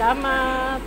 Salamat.